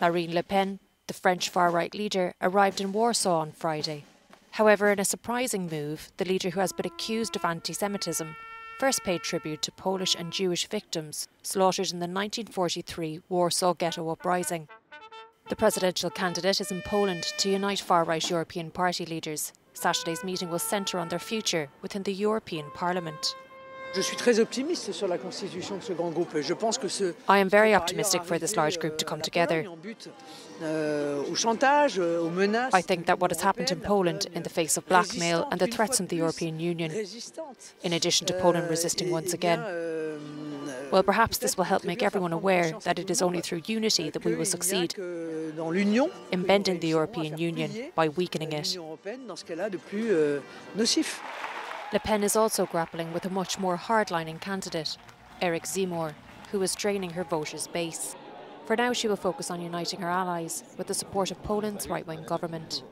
Marine Le Pen, the French far right leader, arrived in Warsaw on Friday. However, in a surprising move, the leader who has been accused of anti Semitism first paid tribute to Polish and Jewish victims slaughtered in the 1943 Warsaw Ghetto Uprising. The presidential candidate is in Poland to unite far right European party leaders. Saturday's meeting will centre on their future within the European Parliament. Je suis très optimiste sur la constitution de ce grand groupe. Je pense que ce I am very optimistic for this large group to come together. Euh, au chantage, euh, aux menaces. I think that what has happened in Poland in the face of blackmail and the threats from the European Union, in addition to Poland Euh, resisting once eh again, euh, well, perhaps this will help make everyone aware that it is only through unity that we will qu'il n'y a succeed dans l'Union in bending the European Union by euh, weakening it. Le Pen is also grappling with a much more hardlining candidate, Eric Zemmour, who is draining her voters' base. For now, she will focus on uniting her allies with the support of Poland's right wing government.